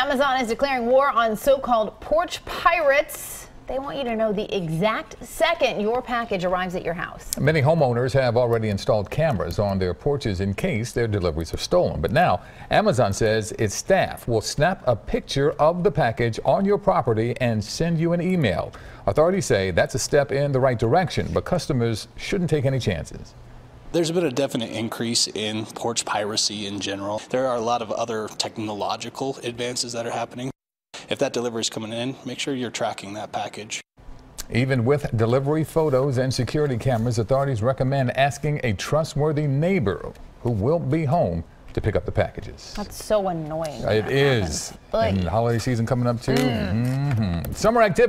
Amazon is declaring war on so-called porch pirates. They want you to know the exact second your package arrives at your house. Many homeowners have already installed cameras on their porches in case their deliveries are stolen. But now, Amazon says its staff will snap a picture of the package on your property and send you an email. Authorities say that's a step in the right direction, but customers shouldn't take any chances. There's been a definite increase in porch piracy in general. There are a lot of other technological advances that are happening. If that delivery is coming in, make sure you're tracking that package. Even with delivery photos and security cameras, authorities recommend asking a trustworthy neighbor who will be home to pick up the packages. That's so annoying. It is. Like, And holiday season coming up too. Mm -hmm. Summer activity.